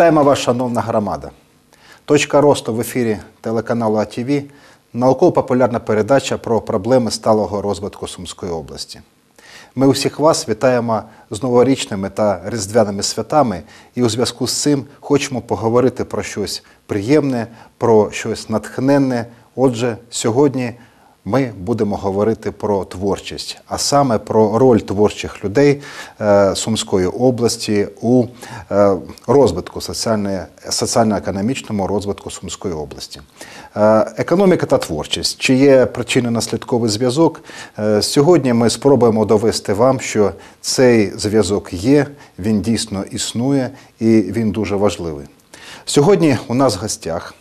Вітаємо вас, шановна громада. Точка росту в ефірі телеканалу АТВ науково-популярна передача про проблеми сталого розвитку Сумської області. Ми усіх вас вітаємо з новорічними та різдвяними святами, і у зв'язку з цим хочемо поговорити про щось приємне, про щось натхненне. Отже, сьогодні ми будемо говорити про творчість, а саме про роль творчих людей е, Сумської області у е, розвитку соціально- соціально-економічному розвитку Сумської області. Е, Економіка та творчість. Чи є причинно-наслідковий зв'язок? Сьогодні ми спробуємо довести вам, що цей зв'язок є, він дійсно існує і він дуже важливий. Сьогодні у нас в гостях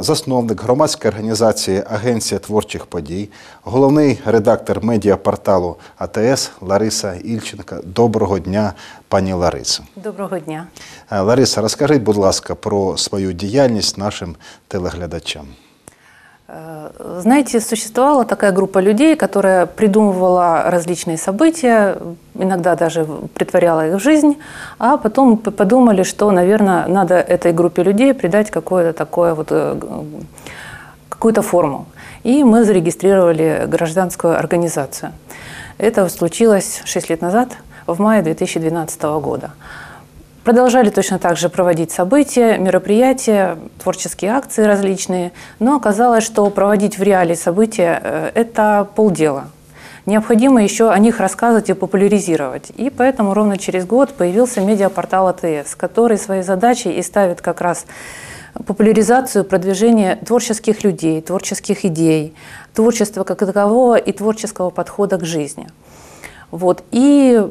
засновник громадської організації Агенція творчих подій, головний редактор медіапорталу АТС Лариса Ільченка. Доброго дня, пані Лариса. Доброго дня. Е, Лариса, розкажіть, будь ласка, про свою діяльність нашим телеглядачам. Э, Знаете, существовала такая группа людей, которая придумывала различные события, иногда даже притворяла их в жизнь, а потом подумали, что, наверное, надо этой группе людей придать какое-то такое вот э, какую-то форму. И мы зарегистрировали гражданскую организацию. Это случилось 6 лет назад, в мае 2012 года. Продолжали точно так же проводить события, мероприятия, творческие акции различные, но оказалось, что проводить в реале события э, – это полдела. Необходимо еще о них рассказывать и популяризировать. И поэтому ровно через год появился медиапортал АТС, который своей задачей и ставит как раз популяризацию, продвижение творческих людей, творческих идей, творчества как такового и творческого подхода к жизни. Вот. И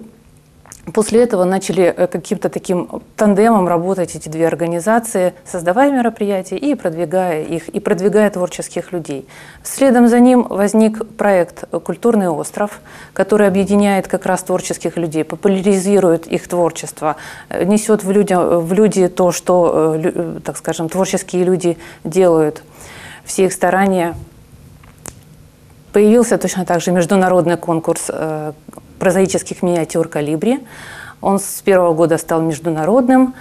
После этого начали э, каким-то таким тандемом работать эти две организации, создавая мероприятия и продвигая их, и продвигая творческих людей. Следом за ним возник проект «Культурный остров», который объединяет как раз творческих людей, популяризирует их творчество, э, несет в люди, в люди то, что, э, так скажем, творческие люди делают, все их старания Появился точно так же международный конкурс э, прозаических миниатюр «Калибри». Он с первого года стал международным.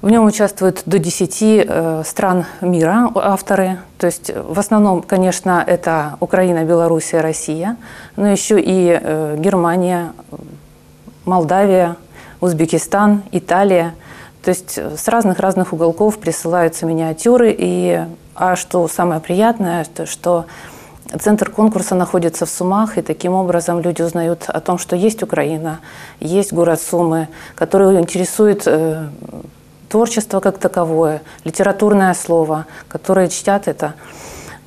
В нем участвуют до 10 э, стран мира авторы. То есть э, в основном, конечно, это Украина, Белоруссия, Россия, но еще и Германия, Молдавия, Узбекистан, Италия. То есть с разных-разных уголков присылаются миниатюры. И, а что самое приятное, то, что центр конкурса находится в Сумах, и таким образом люди узнают о том, что есть Украина, есть город Сумы, который интересует э, творчество как таковое, литературное слово, которые чтят это.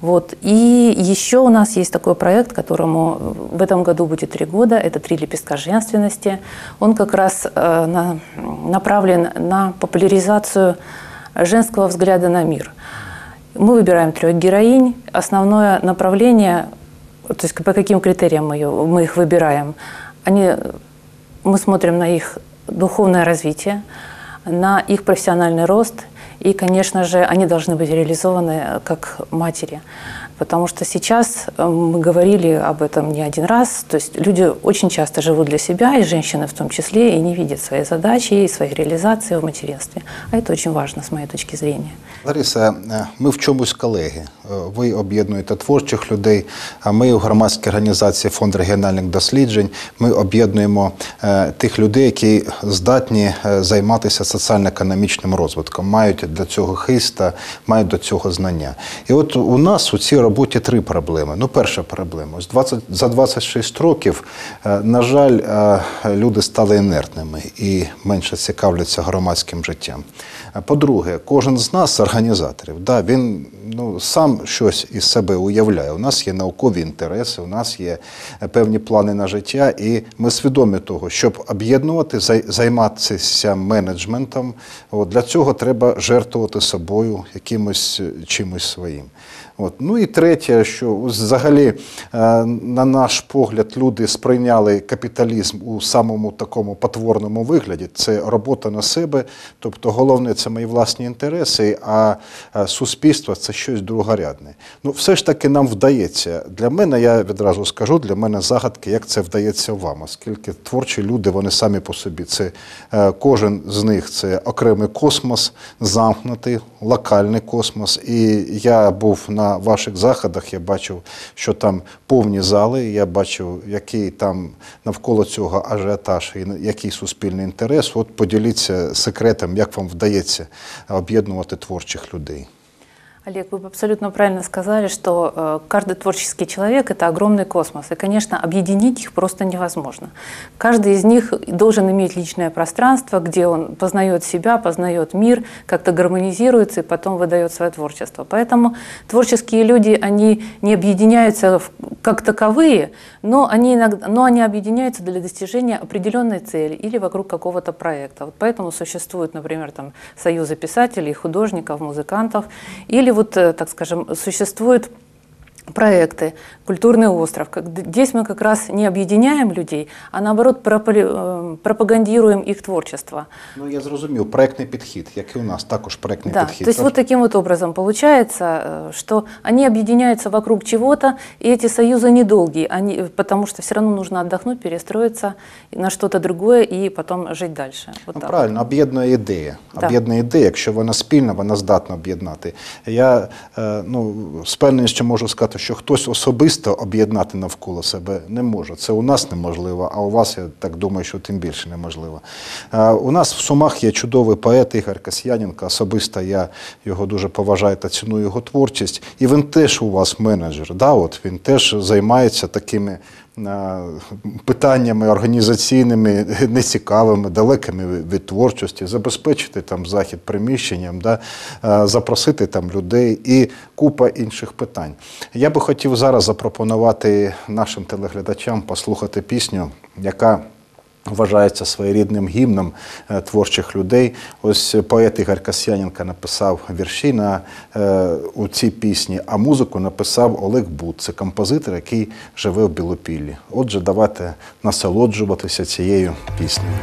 Вот. И еще у нас есть такой проект, которому в этом году будет три года. Это «Три лепестка женственности». Он как раз э, на- направлен на популяризацию женского взгляда на мир. Мы выбираем трех героинь. Основное направление, то есть по каким критериям мы, ее- мы их выбираем, они, мы смотрим на их духовное развитие, на их профессиональный рост. И, конечно же, они должны быть реализованы э, как матери. Потому что сейчас э, мы говорили об этом не один раз. То есть люди очень часто живут для себя, и женщины в том числе, и не видят своей задачи и своей реализации в материнстве. А это очень важно с моей точки зрения. Лариса, е, ми в чомусь колеги. Е, Ви об'єднуєте творчих людей, а ми у громадській організації Фонд регіональних досліджень ми об'єднуємо е, тих людей, які здатні е, займатися соціально-економічним розвитком, мають для цього хист та мають до цього знання. І от у нас у цій роботі три проблеми. Ну, перша проблема: Ось 20, за 26 років, е, на жаль, е, люди стали інертними і менше цікавляться громадським життям. А По-друге, кожен з нас, організаторів, да, він ну, сам щось із себе уявляє. У нас є наукові інтереси, у нас є е, певні плани на життя, і ми свідомі того, щоб об'єднувати, займатися менеджментом. От, для цього треба жертвувати собою якимось е, чимось своїм. От. Ну і третє, що взагалі, е, на наш погляд, люди сприйняли капіталізм у самому такому потворному вигляді. Це робота на себе, тобто головне це мої власні інтереси, а е, суспільство це щось другорядне. Ну, все ж таки нам вдається. Для мене, я відразу скажу, для мене загадки, як це вдається вам, оскільки творчі люди, вони самі по собі. Це е, кожен з них це окремий космос, замкнутий, локальний космос. І я був на ваших заходах, я бачив, що там повні зали, я бачив, який там навколо цього ажіотаж і який суспільний інтерес. От поділіться секретом, як вам вдається об'єднувати творчих людей. Олег, вы абсолютно правильно сказали, что э, каждый творческий человек – это огромный космос. И, конечно, объединить их просто невозможно. Каждый из них должен иметь личное пространство, где он познает себя, познает мир, как-то гармонизируется и потом выдает свое творчество. Поэтому творческие люди, они не объединяются как таковые, но они, иногда, но они объединяются для достижения определенной цели или вокруг какого-то проекта. Вот поэтому существуют, например, там, союзы писателей, художников, музыкантов, или вот, э, так скажем, существуют проекты «Культурный остров». как- Здесь мы как раз не объединяем людей, а наоборот пропали- э, пропагандируем их творчество. Ну я зрозумів, проектний підхід, як і у нас, також проектний Да, підхід. то есть вот таким вот образом получается, э, что они объединяются вокруг чего-то, и эти союзы недолгие, они, потому что все равно нужно отдохнуть, перестроиться на что-то другое и потом жить дальше. Вот Ну, так. правильно, об'єднує ідея. Так. Об'єднує ідея, якщо вона спільна, вона здатна об'єднати. Я е, ну, з певністю можу сказати, Що хтось особисто об'єднати навколо себе не може. Це у нас неможливо, а у вас, я так думаю, що тим більше неможливо. Е, у нас в Сумах є чудовий поет Ігор Касьяненко. Особисто я його дуже поважаю та ціную його творчість. І він теж у вас менеджер. Да? От він теж займається такими питаннями організаційними, нецікавими, далекими від творчості, забезпечити там захід приміщенням, да, е, запросити там людей і купа інших питань. Я би хотів зараз запропонувати нашим телеглядачам послухати пісню, яка вважається своєрідним гімном е, творчих людей. Ось поет Ігор Касьяненко написав вірші на, е, у цій пісні, а музику написав Олег Бут. Це композитор, який живе в Білопіллі. Отже, давайте насолоджуватися цією піснею.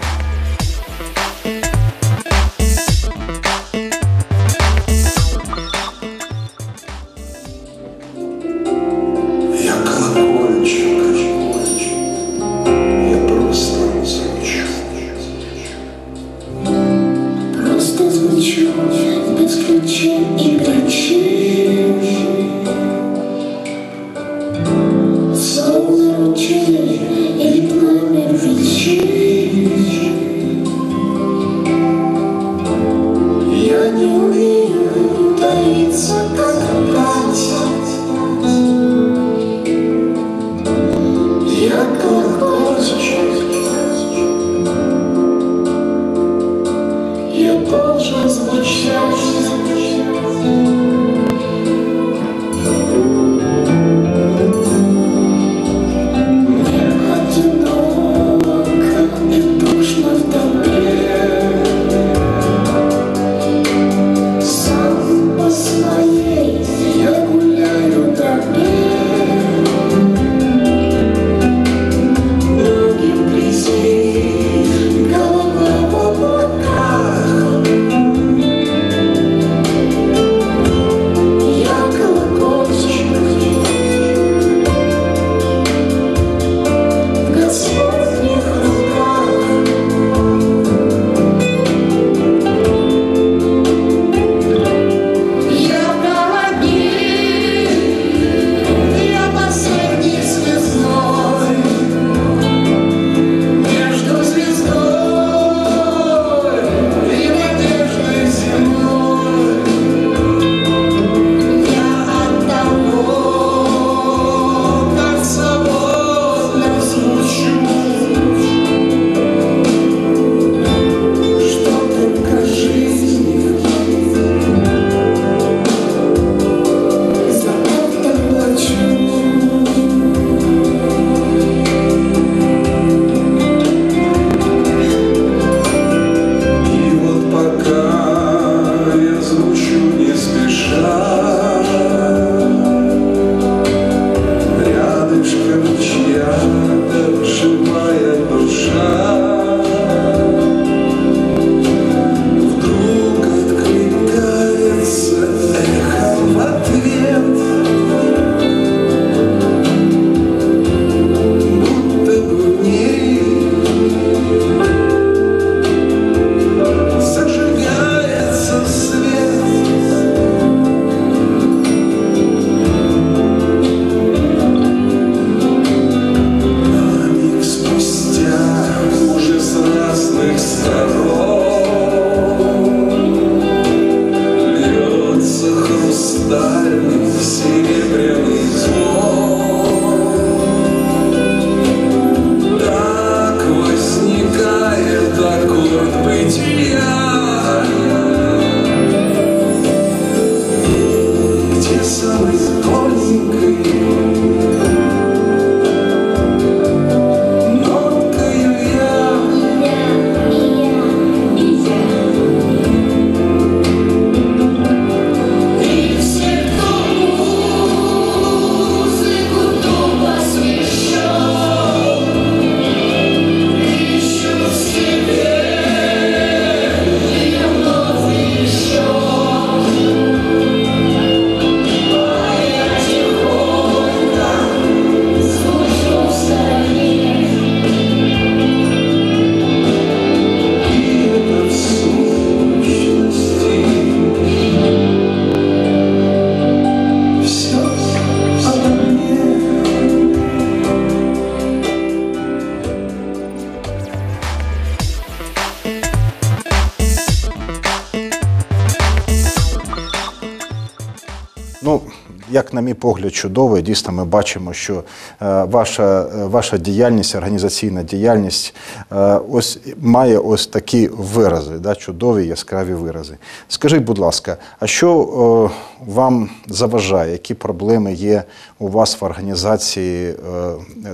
Як на мій погляд, чудовий. Дійсно, ми бачимо, що е, ваша, е, ваша діяльність, організаційна діяльність е, ось має ось такі вирази, да, чудові, яскраві вирази. Скажіть, будь ласка, а що вам заважає, які проблеми є у вас в організації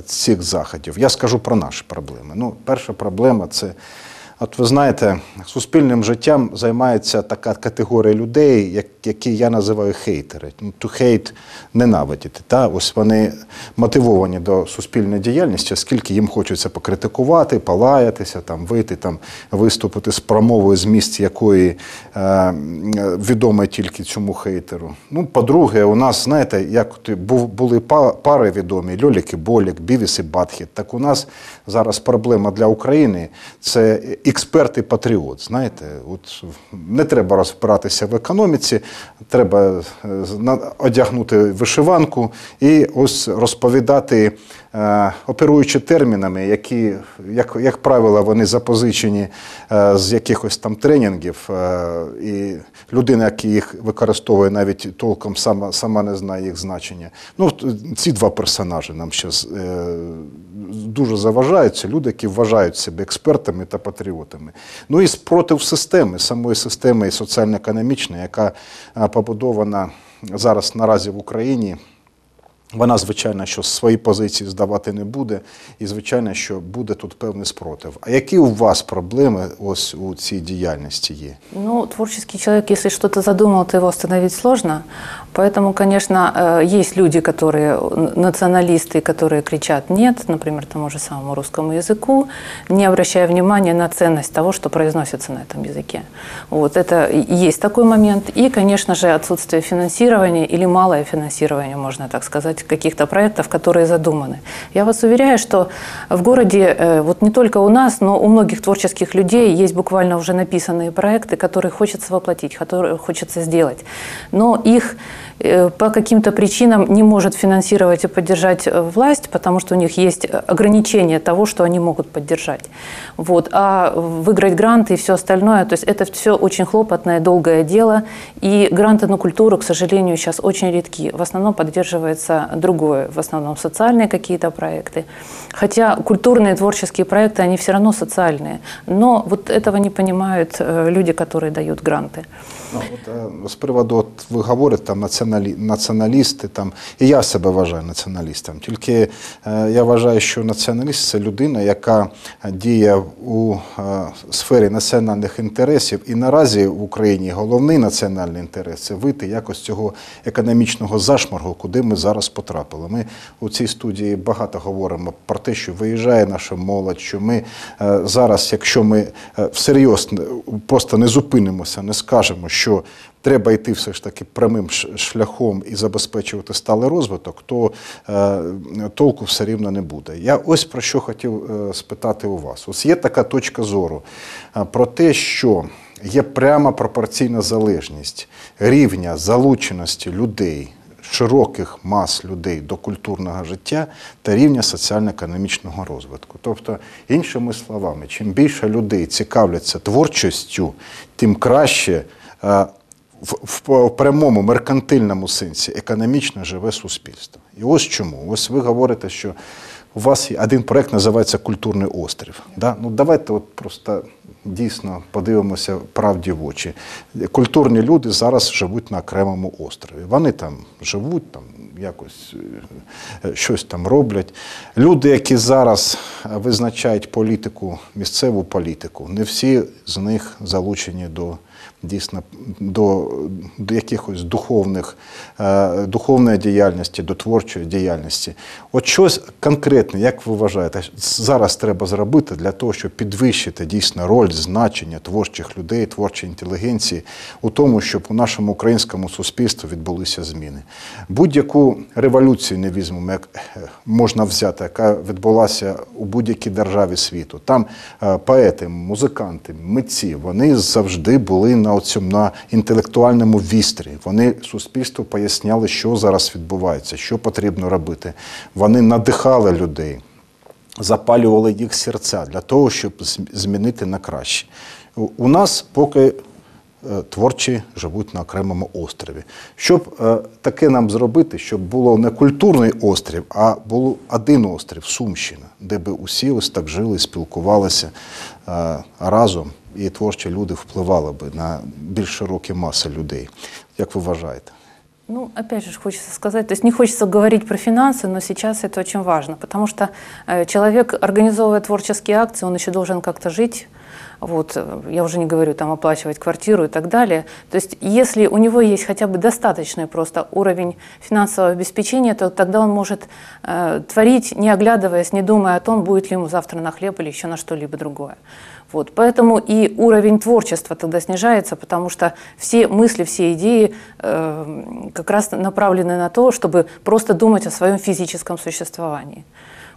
цих заходів? Я скажу про наші проблеми. Ну, перша проблема це. От ви знаєте, суспільним життям займається така категорія людей, як, які я називаю хейтери. To hate – ненавидіти. Та? Ось вони мотивовані до суспільної діяльності, оскільки їм хочеться покритикувати, полаятися, там, вийти, там, виступити з промовою з місць, якої е, відоме тільки цьому хейтеру. Ну, по-друге, у нас, знаєте, як був, були пари відомі, Льолік і Болік, Бівіс і Батхіт, так у нас зараз проблема для України – це експерт і патріот. Знаєте, от не треба розбиратися в економіці, треба е, одягнути вишиванку і ось розповідати, е, оперуючи термінами, які, як, як правило, вони запозичені е, з якихось там тренінгів, і людина, яка їх використовує, навіть толком сама, сама не знає їх значення. Ну, ці два персонажі нам зараз дуже заважають. Це люди, які вважають себе експертами та патріотами. Ну і спротив системи, самої системи соціально-економічної, яка побудована зараз наразі в Україні. Вона, звичайно, що свої позиції здавати не буде, і звичайно, що буде тут певний спротив. А які у вас проблеми ось у цій діяльності є? Ну, творческий человек, если что-то задумал, то его остановить сложно. Поэтому, конечно, э, есть люди, которые националисты, которые кричат «нет», например, тому же самому русскому языку, не обращая внимания на ценность того, что произносится на этом языке. Вот это есть такой момент. И, конечно же, отсутствие финансирования или малое финансирование, можно так сказать, каких-то проектов, которые задуманы. Я вас уверяю, что в городе, э, вот не только у нас, но у многих творческих людей есть буквально уже написанные проекты, которые хочется воплотить, которые хочется сделать. Но их по каким-то причинам не может финансировать и поддержать э, власть, потому что у них есть э, ограничения того, что они могут поддержать. Вот. А выиграть гранты и все остальное, то есть это все очень хлопотное, долгое дело. И гранты на культуру, к сожалению, сейчас очень редки. В основном поддерживается другое, в основном социальные какие-то проекты. Хотя культурные творческие проекты, они все равно социальные. Но вот этого не понимают э, люди, которые дают гранты. От, е, з приводу, от ви говорите там націоналі, націоналісти, там, і я себе вважаю націоналістом. Тільки е, я вважаю, що націоналіст це людина, яка діє у е, сфері національних інтересів. І наразі в Україні головний національний інтерес це вийти якось цього економічного зашморгу, куди ми зараз потрапили. Ми у цій студії багато говоримо про те, що виїжджає наша молодь, що ми е, зараз, якщо ми е, всерйоз просто не зупинимося, не скажемо, що треба йти все ж таки прямим шляхом і забезпечувати сталий розвиток, то е, толку все рівно не буде. Я ось про що хотів е, спитати у вас. Ось є така точка зору е, про те, що є пряма пропорційна залежність рівня залученості людей широких мас людей до культурного життя та рівня соціально-економічного розвитку. Тобто, іншими словами, чим більше людей цікавляться творчістю, тим краще в, в, прямому меркантильному сенсі економічно живе суспільство. І ось чому. Ось ви говорите, що у вас один проект називається Культурний острів. Да? Ну давайте от просто дійсно подивимося правді в очі. Культурні люди зараз живуть на окремому острові. Вони там живуть, там якось е, е, щось там роблять. Люди, які зараз е, визначають політику, місцеву політику, не всі з них залучені до дійсно до, якихось духовних, е, духовної діяльності, до творчої діяльності. От щось конкретне, як ви вважаєте, зараз треба зробити для того, щоб підвищити дійсно роль, значення творчих людей, творчої інтелігенції у тому, щоб у нашому українському суспільстві відбулися зміни. Будь-яку революцію не візьмемо, як е, можна взяти, яка відбулася у будь-якій державі світу. Там е, поети, музиканти, митці, вони завжди були на оцьому на інтелектуальному вістрі. Вони суспільству поясняли, що зараз відбувається, що потрібно робити. Вони надихали людей, запалювали їх серця для того, щоб змінити на краще. У- нас поки е, творчі живуть на окремому острові. Щоб е, таке нам зробити, щоб було не культурний острів, а був один острів Сумщина, де би усі ось так жили, спілкувалися е, разом, і творчі люди впливали би на більш широкі маси людей. Як ви вважаєте? Ну, опять же, хочется сказать, то есть не хочется говорить про финансы, но сейчас это очень важно, потому что э, человек, организовывая творческие акции, он еще должен как-то жить, вот, э, я уже не говорю там оплачивать квартиру и так далее. То есть если у него есть хотя бы достаточный просто уровень финансового обеспечения, то тогда он может э, творить, не оглядываясь, не думая о том, будет ли ему завтра на хлеб или еще на что-либо другое. Вот, поэтому и уровень творчества тогда снижается, потому что все мысли, все идеи э, как раз направлены на то, чтобы просто думать о своем физическом существовании.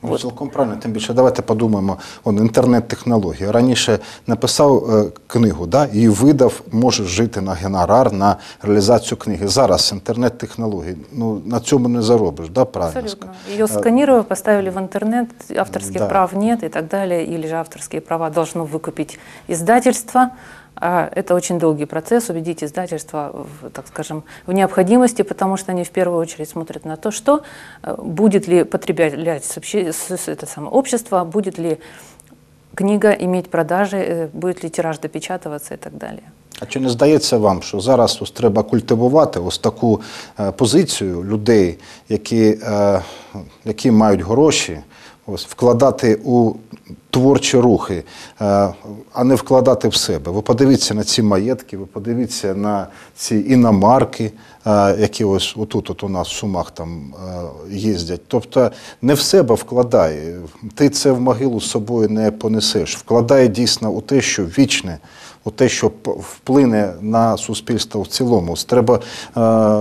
Ну, Цілком правильно, тим більше давайте подумаємо он, інтернет-технології. Раніше написав е, книгу, да, і видав, можеш жити на генерар, на реалізацію книги. Зараз інтернет-технології, ну на цьому не заробиш, да, правильно? Абсолютно. ска- Ее сканировали, поставили в интернет, авторских Да. прав нет и так далее, или же авторские права должно выкупить издательство. А это очень долгий процесс, убедить издательство, в, так скажем, в необходимости, потому что они в первую очередь смотрят на то, что э, будет ли потреблять сообще- с- с- это самое общество, будет ли книга иметь продажи, э, будет ли тираж допечатываться и так далее. А чи не здається вам, що зараз ось треба культивувати ось таку е, позицію людей, які, е, які мають гроші, Ось вкладати у творчі рухи, е, а не вкладати в себе? Ви подивіться на ці маєтки, ви подивіться на ці іномарки, е, які ось отут от у нас в Сумах там е, їздять. Тобто не в себе вкладай. Ти це в могилу з собою не понесеш. Вкладай дійсно у те, що вічне те, що п- вплине на суспільство в цілому. Ось Треба е,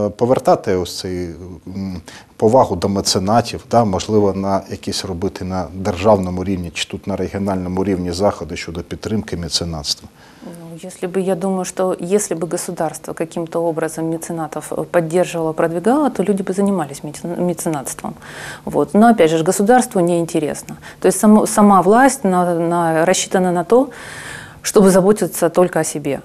повертати ось цей м, повагу до меценатів, да, можливо, на якісь робити на державному рівні чи тут на регіональному рівні заходи щодо підтримки меценатства. Ну, если бы, я думаю, что если бы государство каким-то образом меценатов э, поддерживало, продвигало, то люди бы занимались мецен- меценатством. Вот. Но, опять же, государству неинтересно. То есть само- сама власть на- на- рассчитана на то, чтобы заботиться только о себе.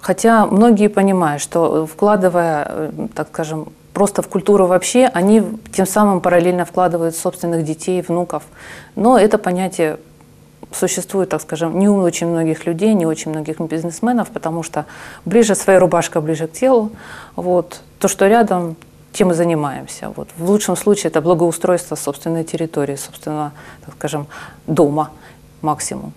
Хотя многие понимают, что э, вкладывая, э, так скажем, просто в культуру вообще, они тем самым параллельно вкладывают собственных детей, внуков. Но это понятие существует, так скажем, не у очень многих людей, не у очень многих бизнесменов, потому что ближе своя рубашка, ближе к телу. Вот. То, что рядом, тем и занимаемся. Вот. В лучшем случае это благоустройство собственной территории, собственного, так скажем, дома максимум.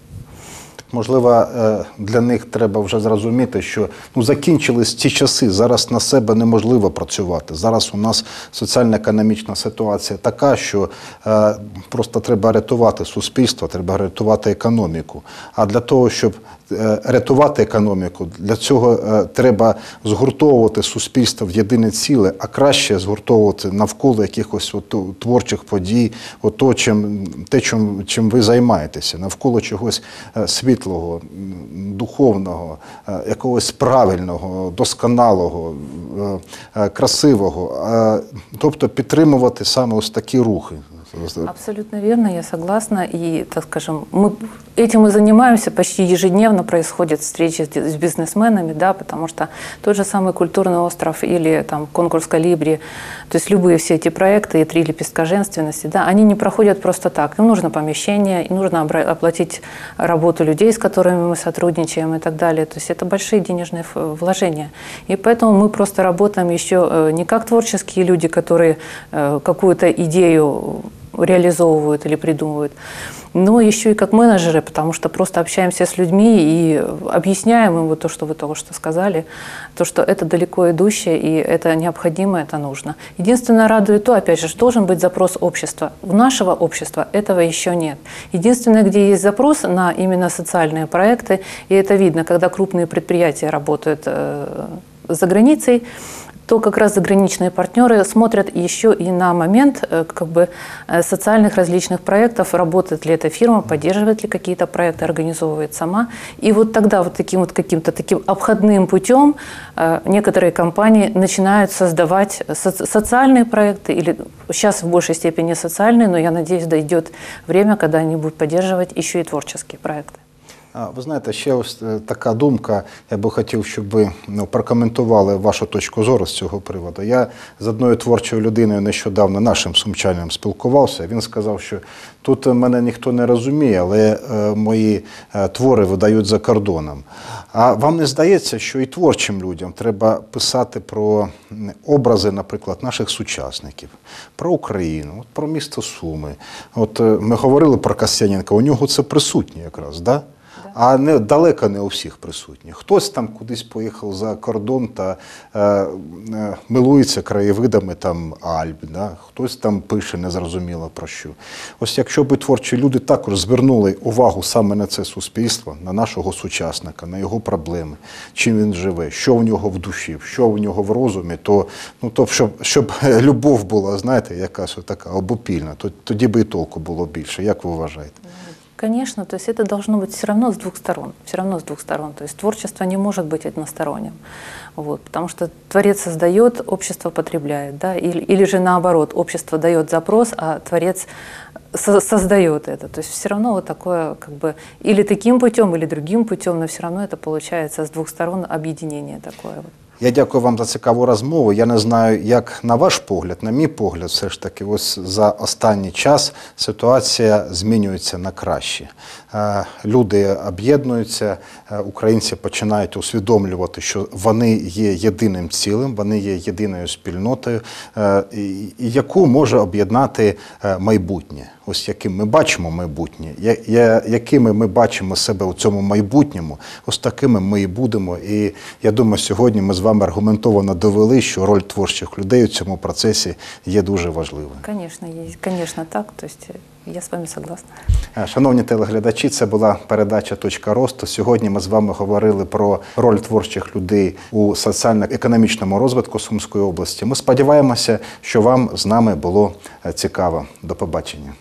Можливо, е, для них треба вже зрозуміти, що ну закінчились ті часи. Зараз на себе неможливо працювати. Зараз у нас соціально-економічна ситуація така, що е, просто треба рятувати суспільство, треба рятувати економіку. А для того, щоб рятувати економіку, для цього е, треба згуртовувати суспільство в єдине ціле, а краще згуртовувати навколо якихось от, творчих подій, ото, чим, те, чим, чим ви займаєтеся, навколо чогось е, світлого, духовного, е, якогось правильного, досконалого, е, е, красивого. Е, Тобто підтримувати саме ось такі рухи. Абсолютно верно, я согласна. И, так скажем, мы этим и занимаемся. Почти ежедневно происходят встречи с бизнесменами, да, потому что тот же самый культурный остров или там конкурс Калибри, то есть любые все эти проекты, и три лепестка женственности, да, они не проходят просто так. Им нужно помещение, им нужно оплатить работу людей, с которыми мы сотрудничаем и так далее. То есть это большие денежные вложения. И поэтому мы просто работаем еще э, не как творческие люди, которые э, какую-то идею реализовывают или придумывают, но еще и как менеджеры, потому что просто общаемся с людьми и объясняем им вот то, что вы только что сказали, то, что это далеко идущее, и это необходимо, это нужно. Единственное радует то, опять же, должен быть запрос общества. У нашего общества этого еще нет. Единственное, где есть запрос на именно социальные проекты, и это видно, когда крупные предприятия работают э, за границей, то как раз заграничные партнеры смотрят еще и на момент э, как бы, э, социальных различных проектов, работает ли эта фирма, поддерживает ли какие-то проекты, организовывает сама. И вот тогда вот таким вот каким-то таким обходным путем э, некоторые компании начинают создавать со- социальные проекты, или сейчас в большей степени социальные, но я надеюсь, дойдет время, когда они будут поддерживать еще и творческие проекты. Ви знаєте, ще ось е, така думка. Я би хотів, щоб ви ну, прокоментували вашу точку зору з цього приводу. Я з одною творчою людиною нещодавно нашим сумчанам спілкувався. Він сказав, що тут мене ніхто не розуміє, але е, мої е, твори видають за кордоном. А вам не здається, що і творчим людям треба писати про образи, наприклад, наших сучасників, про Україну, про місто Суми. От е, ми говорили про Касяненка, у нього це присутнє якраз, да? А не далеко не у всіх присутні. Хтось там кудись поїхав за кордон та е, е, милується краєвидами там Альп, да? хтось там пише незрозуміло про що. Ось якщо б творчі люди також звернули увагу саме на це суспільство, на нашого сучасника, на його проблеми, чим він живе, що в нього в душі, що в нього в розумі, то, ну, то щоб, щоб любов була, знаєте, якась така обопільна, то тоді би і толку було більше. Як ви вважаєте? Конечно, то есть это должно быть все равно с двух сторон. Все равно с двух сторон. То есть творчество не может быть односторонним. Вот, потому что творец создает, общество потребляет. Да? Или, или же наоборот, общество дает запрос, а творец со- создает это. То есть все равно вот такое, как бы, или таким путем, или другим путем, но все равно это получается с двух сторон объединение такое. Вот. Я дякую вам за цікаву розмову. Я не знаю, як на ваш погляд, на мій погляд, все ж таки, ось за останній час ситуація змінюється на краще. Е, Люди об'єднуються, е, українці починають усвідомлювати, що вони є єдиним цілим, вони є єдиною спільнотою, е, яку може об'єднати майбутнє. Ось яким ми бачимо майбутнє, я- я- якими ми бачимо себе у цьому майбутньому, ось такими ми і будемо. І я думаю, сьогодні ми з вами аргументовано довели, що роль творчих людей у цьому процесі є дуже важливою. Конечно, есть, конечно так. То есть э, я с вами согласна. Е, Шановні телеглядачі, це була передача Точка росту. Сьогодні ми з вами говорили про роль творчих людей у соціально-економічному розвитку Сумської області. Ми сподіваємося, що вам з нами було е, цікаво. До побачення.